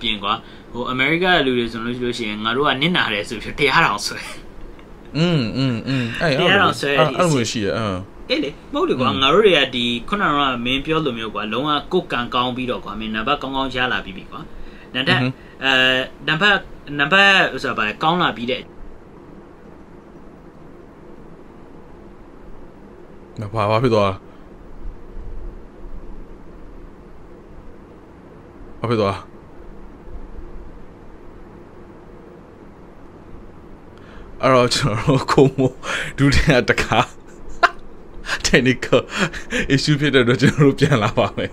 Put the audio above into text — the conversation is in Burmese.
ပြင်ကွာဟိုအမေရိကလူတွေဆိုလို့ရှိလို့ရှိရင်ငါတို့ကနစ်နာတယ်ဆိုပြီးတရားတော်ဆွဲอืมอืมอืมအဲ့တရားတော်ဆွဲအဲ့လိုရှိရအင်းအေးလေမဟုတ်လေကွာငါတို့တွေကဒီခုနကတော့မင်းပြောလိုမျိုးကွာလုံးဝကိုကံကောင်းပြီးတော့ကွာမင်းနံပါတ်ကောင်းကောင်းရလာပြီးပြီကွာနံပါတ်အဲနံပါတ်နံပါတ်ဆိုပါကောင်းလာပြီးတဲ့မဘာဘာဖြစ်သွားဘာဖြစ်သွား အဲ့တော့ကျွန်တော်တို့ကိုမိုဒုတိယတခါ technical issue ဖြစ်တဲ့အတွက်ကျွန်တော်တို့ပြန်လာပါမယ်